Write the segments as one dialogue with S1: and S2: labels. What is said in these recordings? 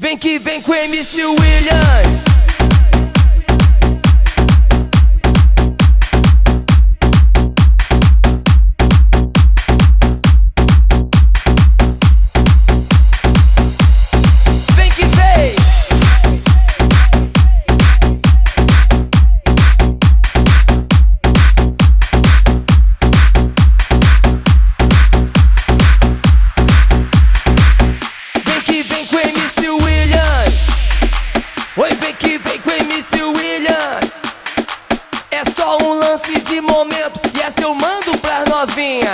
S1: Vem que vem com o MC Williams. vem com MC um lance de momento e essa eu mando pra novinha.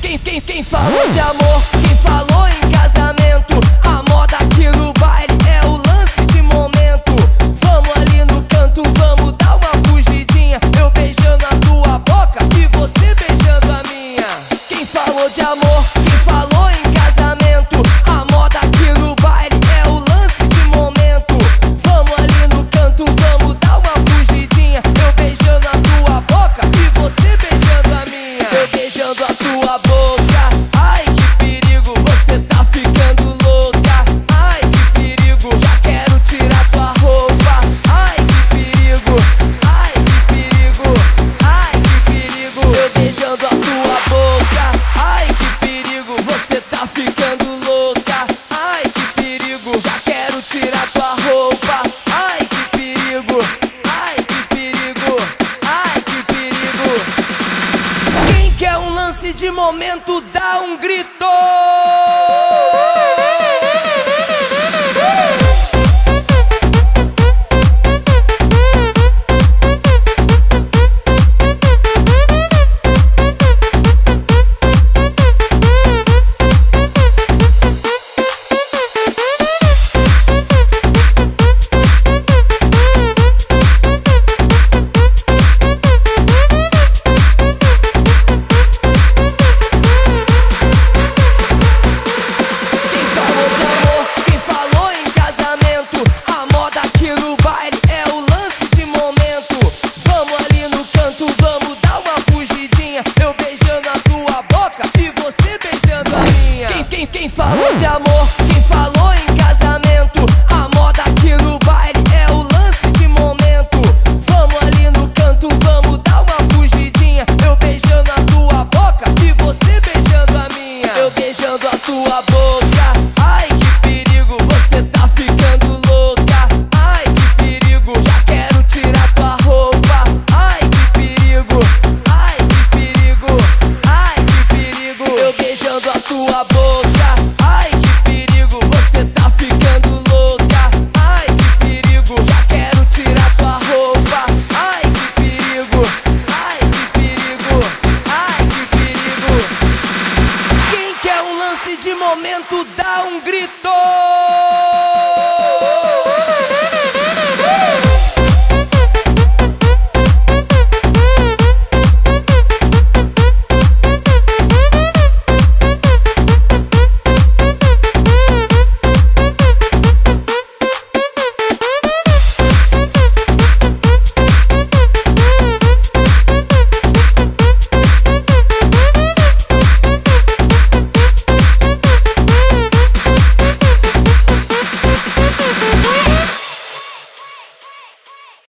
S1: Quem, quem, quem falou de amor? Quem falou momento dá um grito! amor gritou!